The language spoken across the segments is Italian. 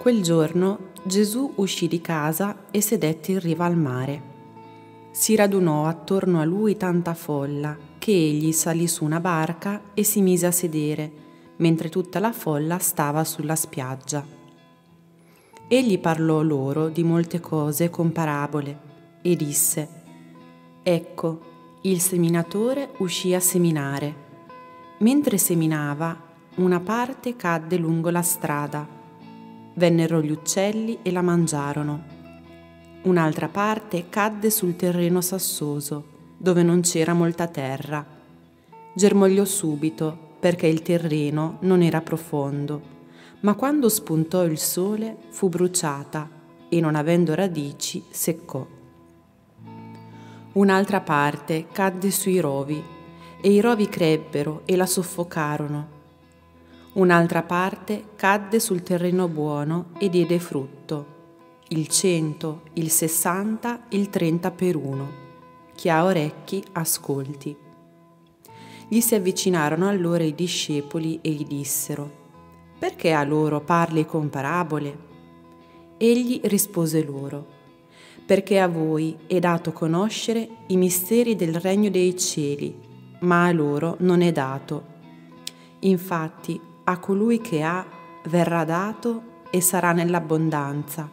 Quel giorno Gesù uscì di casa e sedette in riva al mare. Si radunò attorno a lui tanta folla che egli salì su una barca e si mise a sedere, mentre tutta la folla stava sulla spiaggia. Egli parlò loro di molte cose con parabole e disse, Ecco, il seminatore uscì a seminare. Mentre seminava, una parte cadde lungo la strada Vennero gli uccelli e la mangiarono. Un'altra parte cadde sul terreno sassoso, dove non c'era molta terra. Germogliò subito perché il terreno non era profondo, ma quando spuntò il sole fu bruciata e non avendo radici seccò. Un'altra parte cadde sui rovi e i rovi crebbero e la soffocarono Un'altra parte cadde sul terreno buono e diede frutto, il cento, il sessanta, il trenta per uno. Chi ha orecchi ascolti. Gli si avvicinarono allora i discepoli e gli dissero, perché a loro parli con parabole? Egli rispose loro, perché a voi è dato conoscere i misteri del regno dei cieli, ma a loro non è dato. Infatti a colui che ha verrà dato e sarà nell'abbondanza,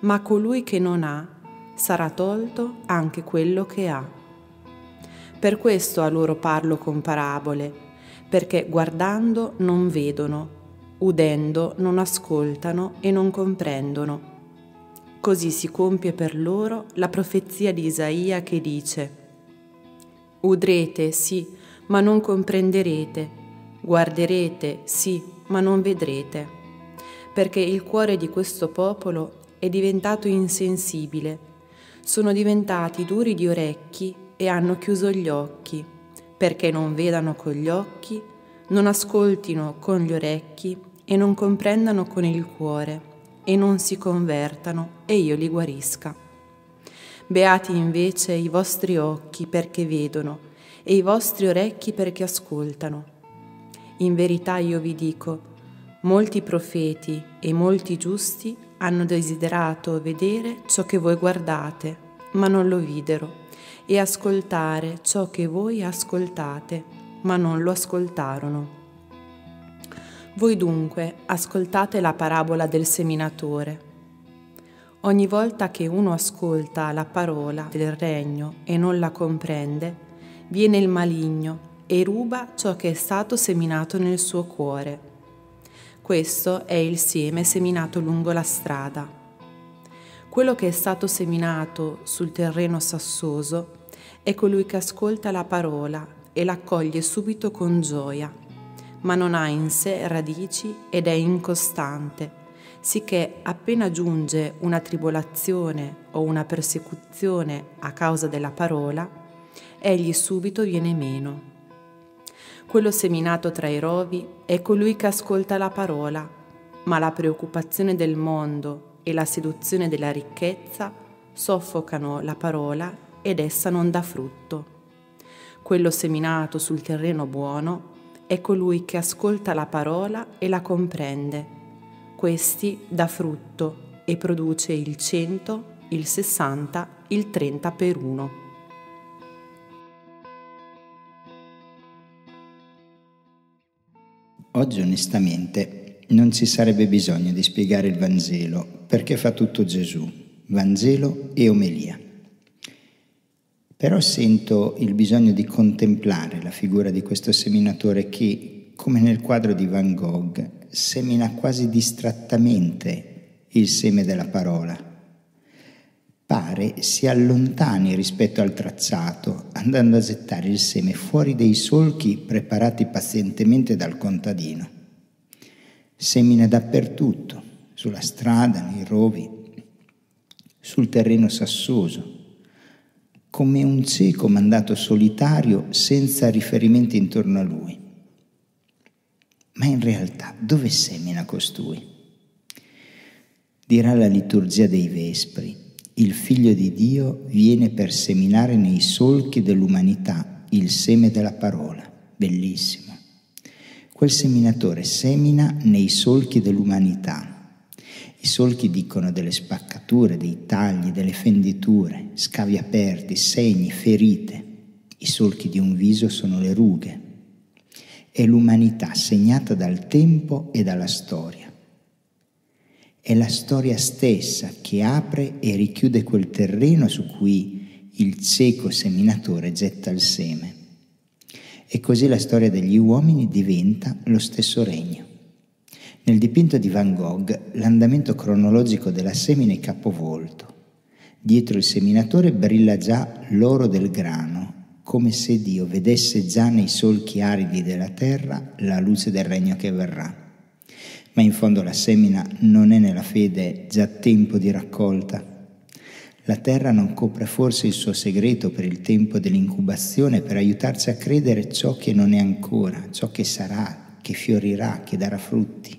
ma a colui che non ha sarà tolto anche quello che ha. Per questo a loro parlo con parabole, perché guardando non vedono, udendo non ascoltano e non comprendono. Così si compie per loro la profezia di Isaia che dice, Udrete, sì, ma non comprenderete, Guarderete, sì, ma non vedrete, perché il cuore di questo popolo è diventato insensibile, sono diventati duri di orecchi e hanno chiuso gli occhi, perché non vedano con gli occhi, non ascoltino con gli orecchi e non comprendano con il cuore e non si convertano e io li guarisca. Beati invece i vostri occhi perché vedono e i vostri orecchi perché ascoltano in verità io vi dico, molti profeti e molti giusti hanno desiderato vedere ciò che voi guardate, ma non lo videro, e ascoltare ciò che voi ascoltate, ma non lo ascoltarono. Voi dunque ascoltate la parabola del seminatore. Ogni volta che uno ascolta la parola del regno e non la comprende, viene il maligno e ruba ciò che è stato seminato nel suo cuore. Questo è il seme seminato lungo la strada. Quello che è stato seminato sul terreno sassoso è colui che ascolta la parola e l'accoglie subito con gioia, ma non ha in sé radici ed è incostante, sicché appena giunge una tribolazione o una persecuzione a causa della parola, egli subito viene meno. Quello seminato tra i rovi è colui che ascolta la parola, ma la preoccupazione del mondo e la seduzione della ricchezza soffocano la parola ed essa non dà frutto. Quello seminato sul terreno buono è colui che ascolta la parola e la comprende. Questi dà frutto e produce il cento, il sessanta, il trenta per uno. Oggi onestamente non ci sarebbe bisogno di spiegare il Vangelo perché fa tutto Gesù, Vangelo e omelia. Però sento il bisogno di contemplare la figura di questo seminatore che, come nel quadro di Van Gogh, semina quasi distrattamente il seme della parola. Pare si allontani rispetto al tracciato, andando a gettare il seme fuori dei solchi preparati pazientemente dal contadino. Semina dappertutto, sulla strada, nei rovi, sul terreno sassoso, come un cieco mandato solitario senza riferimenti intorno a lui. Ma in realtà dove semina costui? Dirà la liturgia dei Vespri il Figlio di Dio viene per seminare nei solchi dell'umanità il seme della parola. Bellissimo. Quel seminatore semina nei solchi dell'umanità I solchi dicono delle spaccature, dei tagli, delle fenditure, scavi aperti, segni, ferite. I solchi di un viso sono le rughe. È l'umanità segnata dal tempo e dalla storia. È la storia stessa che apre e richiude quel terreno su cui il cieco seminatore getta il seme. E così la storia degli uomini diventa lo stesso regno. Nel dipinto di Van Gogh l'andamento cronologico della semina è capovolto. Dietro il seminatore brilla già l'oro del grano, come se Dio vedesse già nei solchi aridi della terra la luce del regno che verrà. Ma in fondo la semina non è nella fede già tempo di raccolta. La terra non copre forse il suo segreto per il tempo dell'incubazione per aiutarci a credere ciò che non è ancora, ciò che sarà, che fiorirà, che darà frutti.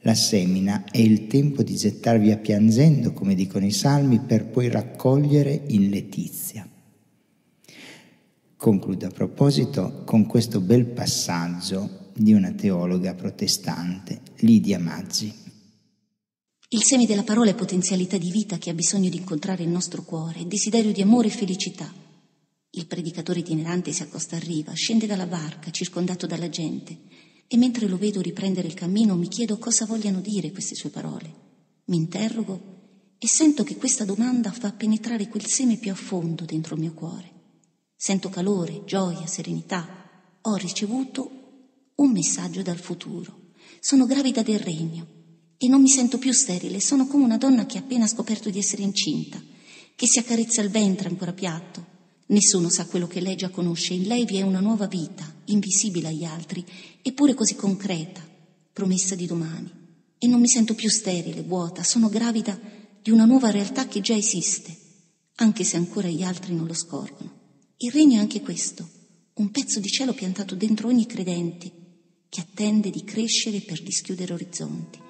La semina è il tempo di gettar via piangendo, come dicono i salmi, per poi raccogliere in letizia. Concludo a proposito con questo bel passaggio di una teologa protestante, Lidia Maggi. Il seme della parola è potenzialità di vita che ha bisogno di incontrare il nostro cuore, desiderio di amore e felicità. Il predicatore itinerante si accosta a riva, scende dalla barca, circondato dalla gente e mentre lo vedo riprendere il cammino mi chiedo cosa vogliano dire queste sue parole. Mi interrogo e sento che questa domanda fa penetrare quel seme più a fondo dentro il mio cuore. Sento calore, gioia, serenità. Ho ricevuto un messaggio dal futuro. Sono gravida del regno e non mi sento più sterile, sono come una donna che ha appena scoperto di essere incinta, che si accarezza il ventre ancora piatto, Nessuno sa quello che lei già conosce. In lei vi è una nuova vita, invisibile agli altri, eppure così concreta, promessa di domani. E non mi sento più sterile, vuota, sono gravida di una nuova realtà che già esiste, anche se ancora gli altri non lo scorgono. Il regno è anche questo, un pezzo di cielo piantato dentro ogni credente che attende di crescere per dischiudere orizzonti.